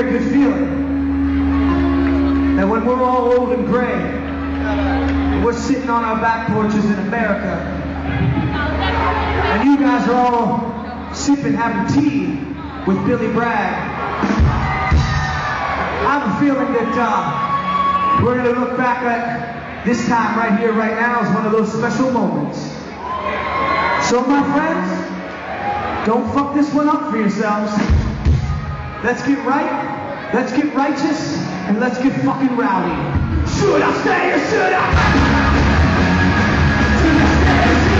good feeling that when we're all old and gray, we're sitting on our back porches in America, and you guys are all sipping, having tea with Billy Bragg. I have a feeling that uh, we're going to look back at this time right here, right now, as one of those special moments. So, my friends, don't fuck this one up for yourselves. Let's get right, let's get righteous, and let's get fucking rowdy. Should I stay or should I? Should I stay